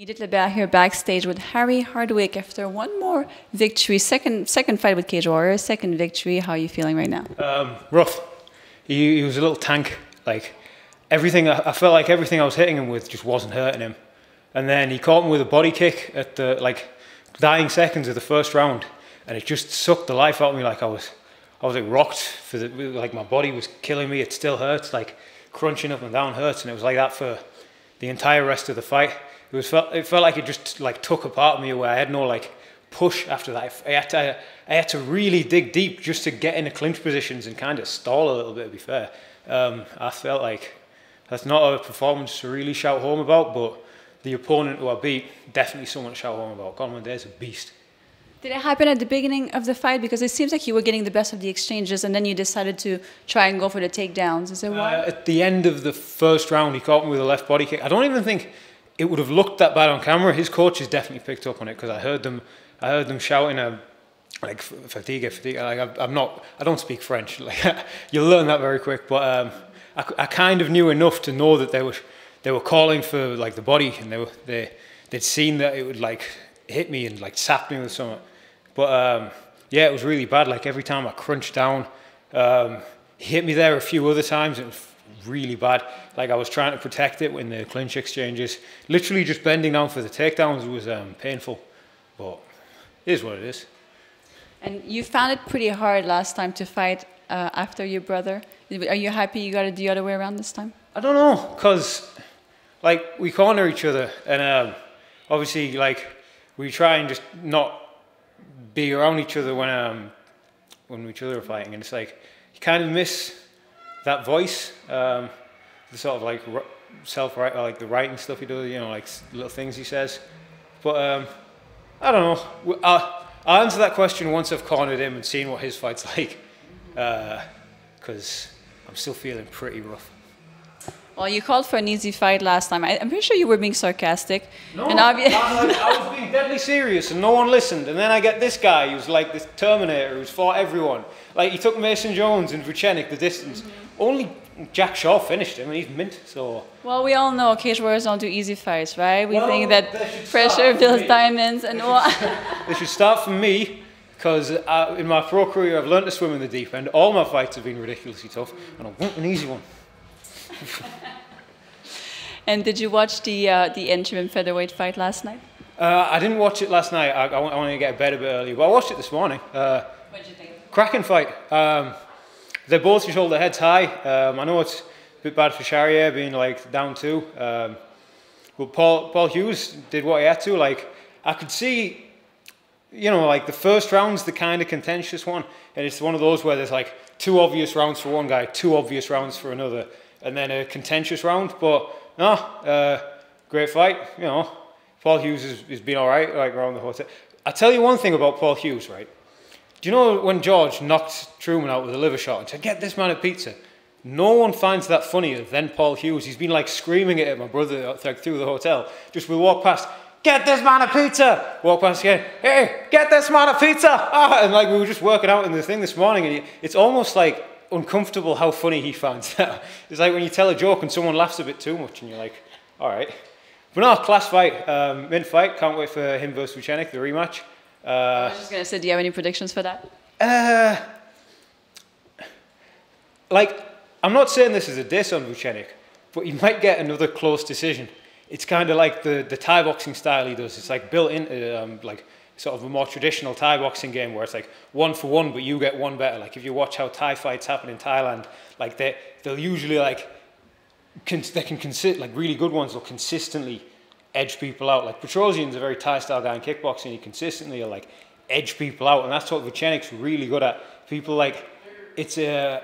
Edith Labelle here backstage with Harry Hardwick after one more victory, second second fight with Cage Warrior, second victory. How are you feeling right now? Um, rough. He, he, was a little tank. Like everything, I, I, felt like everything I was hitting him with just wasn't hurting him. And then he caught me with a body kick at the like dying seconds of the first round, and it just sucked the life out of me. Like I was, I was like rocked for the like my body was killing me. It still hurts. Like crunching up and down hurts, and it was like that for the entire rest of the fight it was felt it felt like it just like took apart of me away. I had no like push after that. I had to I had to really dig deep just to get into clinch positions and kind of stall a little bit. To be fair, um, I felt like that's not a performance to really shout home about, but the opponent who I beat definitely someone to shout home about. Conor McDaid's a beast. Did it happen at the beginning of the fight? Because it seems like you were getting the best of the exchanges, and then you decided to try and go for the takedowns. Is it why? Uh, at the end of the first round, he caught me with a left body kick. I don't even think it would have looked that bad on camera. His coaches definitely picked up on it because I heard them. I heard them shouting. Uh, like fatigue, fatigue. Like I'm not, I don't speak French. Like you'll learn that very quick. But um, I, I kind of knew enough to know that they were, they were calling for like the body, and they were, they, they'd seen that it would like hit me and like sap me with something. But um, yeah, it was really bad. Like every time I crunched down, um, hit me there a few other times. It was really bad. Like I was trying to protect it in the clinch exchanges. Literally just bending down for the takedowns was um, painful, but it is what it is. And you found it pretty hard last time to fight uh, after your brother. Are you happy you got it the other way around this time? I don't know, cause like we corner each other, and um, obviously like we try and just not be around each other when um, when each other are fighting, and it's like you kind of miss that voice, um, the sort of like self write like the writing stuff he does, you know, like little things he says. But um, I don't know. I'll, I'll, answer that question once I've cornered him and seen what his fight's like, because uh, I'm still feeling pretty rough. Well, you called for an easy fight last time. I, am pretty sure you were being sarcastic. No, and I, I was being deadly serious, and no one listened. And then I get this guy who's like this Terminator who's fought everyone. Like he took Mason Jones and Vucenic the distance. Mm-hmm. Only Jack Shaw finished him, and he's mint. So. Well, we all know cage warriors don't do easy fights, right? We well, think that pressure builds diamonds, and what. they should start from me. Because uh, in my pro career, I've learned to swim in the deep end. All my fights have been ridiculously tough, and I want an easy one. and did you watch the uh, the interim featherweight fight last night? Uh, I didn't watch it last night. I, I, I wanted to get to bed a bit early, but I watched it this morning. Uh, what did you think? Cracking fight. Um, they both just hold their heads high. Um, I know it's a bit bad for Charrière being like down two, um, but Paul Paul Hughes did what he had to. Like I could see, you know, like the first round's the kind of contentious one, and it's one of those where there's like two obvious rounds for one guy, two obvious rounds for another, and then a contentious round. But no, uh, great fight. You know, Paul Hughes has, has been all right, like around the hotel. I tell you one thing about Paul Hughes, right? Do you know when George knocked Truman out with a liver shot and said, get this man a pizza? No one finds that funnier than Paul Hughes. He's been like screaming it at my brother like, through the hotel. Just we walk past, get this man a pizza. Walk past again, hey, get this man a pizza. Ah, and like we were just working out in the thing this morning, and it's almost like uncomfortable how funny he finds that. It's like when you tell a joke and someone laughs a bit too much, and you're like, all right. But no, class fight, um, mint fight. Can't wait for him versus Vucenic, the rematch. Uh, I was just going to say, do you have any predictions for that? Uh, like, I'm not saying this is a diss on Vucenic, but he might get another close decision. It's kind of like the, the Thai boxing style he does. It's like built into um, like sort of a more traditional Thai boxing game where it's like one for one, but you get one better. Like if you watch how Thai fights happen in Thailand, like they they'll usually like they can consist like really good ones will consistently edge people out. Like Petrosyan's a very Thai style guy in kickboxing. He consistently will like edge people out, and that's what Vucenic's really good at. People like it's a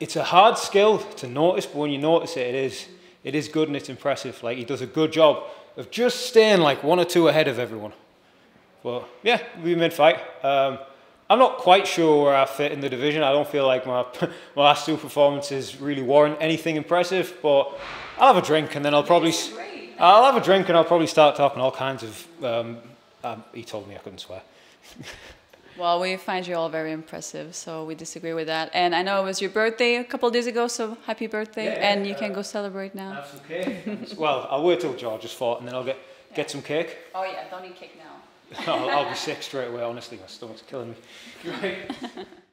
it's a hard skill to notice, but when you notice it, it is it is good and it's impressive. Like he does a good job of just staying like one or two ahead of everyone. But yeah, we mid fight. Um, I'm not quite sure where I fit in the division. I don't feel like my my last two performances really warrant anything impressive. But I'll have a drink and then I'll probably I'll have a drink and I'll probably start talking all kinds of. Um, um, he told me I couldn't swear. well, we find you all very impressive, so we disagree with that. And I know it was your birthday a couple days ago, so happy birthday! Yeah, and you uh, can go celebrate now. That's okay. well, I'll wait till George is fought, and then I'll get yeah. get some cake. Oh yeah, don't eat cake now. I'll, I'll, be sick straight away, honestly, my stomach's killing me.